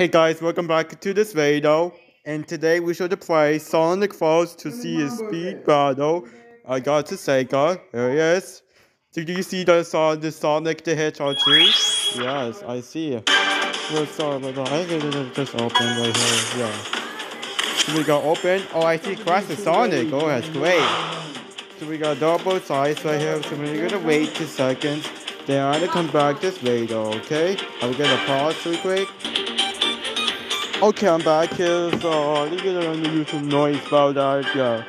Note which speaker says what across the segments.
Speaker 1: Hey guys, welcome back to this video. And today we should play Sonic Forces to see his speed battle. I got to Sega. There he is. Did you see the, the Sonic the Hedgehog 2? Yes, I see. Well, sorry about that. I think just open right here. Yeah. So we got open. Oh, I see Classic Sonic. Oh, that's great. So we got double size right here. So we're gonna wait two seconds. Then I'm gonna come back this way though, okay? I'm gonna pause real quick. Okay, I'm back here, so I think I'm gonna use some noise about that, yeah.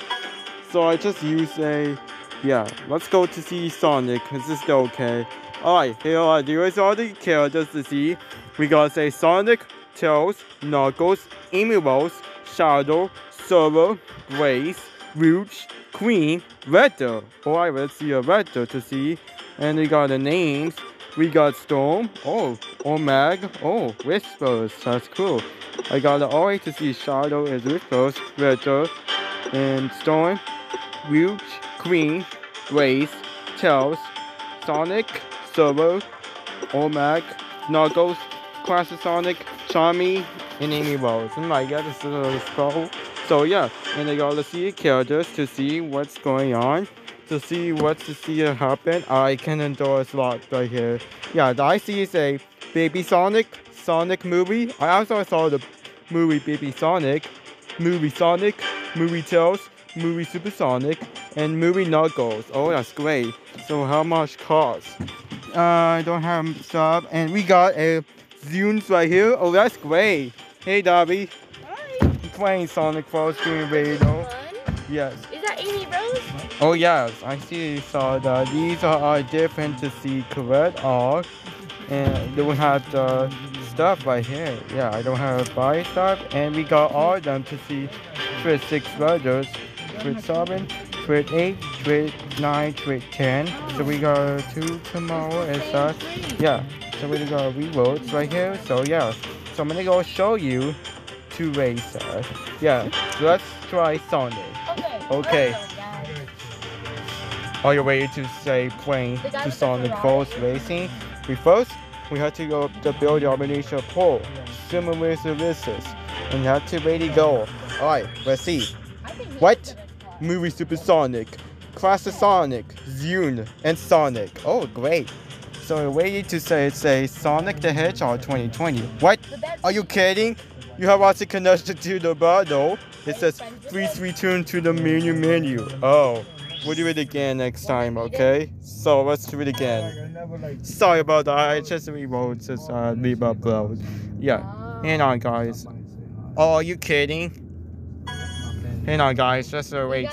Speaker 1: So I just use a, yeah, let's go to see Sonic, is this still okay? Alright, here are the all the characters to see. We got say Sonic, Tails, Knuckles, Amy Rose, Shadow, Server, Grace, Rouge, Queen, Vector. Alright, let's see a Vector to see. And we got the names. We got Storm. Oh, Omeg. Oh, Whispers. That's cool. I got the always to see Shadow is Whispers, Retro, and Storm, Rouge, Queen, Grace, Tails, Sonic, Servo, Omeg, Knuckles, Classic Sonic, Charmy, and Amy Rose. And my god, this is cool. So yeah, and I gotta see characters to see what's going on to see what to see happen. I can endorse a lot right here. Yeah, I see is a Baby Sonic, Sonic movie. I also saw the movie Baby Sonic, movie Sonic, movie Tails, movie Supersonic, and movie Knuckles. Oh, that's great. So how much cost? Uh, I don't have stuff. And we got a Zunes right here. Oh, that's great. Hey, Dobby.
Speaker 2: Hi.
Speaker 1: I'm playing Sonic Forces Green Radio. Yes.
Speaker 2: Is that Amy Rose?
Speaker 1: Oh yes, I see. So the, these are our different to see correct all, and they will have the stuff right here. Yeah, I don't have buy stuff, and we got all of them to see for six letters, for seven, for eight, for nine, for ten. So we got two tomorrow and stuff. Yeah, so we got reloads right here. So yeah, so I'm gonna go show you two races. Yeah, let's try Sunday. Okay. Are you ready to say playing to Sonic Forces Racing? We first, we had to go to build our miniature pole, similar services, and have to ready go. Alright, let's see. What? Movie Supersonic, Classic Sonic, Zune, and Sonic. Oh, great. So we're ready to say, say Sonic the Hedgehog 2020. What? Are you kidding? You have also connected to the bottle. It says please return to the menu menu. Oh, we'll do it again next time, okay? So let's do it again. Sorry about that. I just rewrote this uh, leave. Yeah. Hang on, guys. Oh, are you kidding? Hang on, guys. Just wait.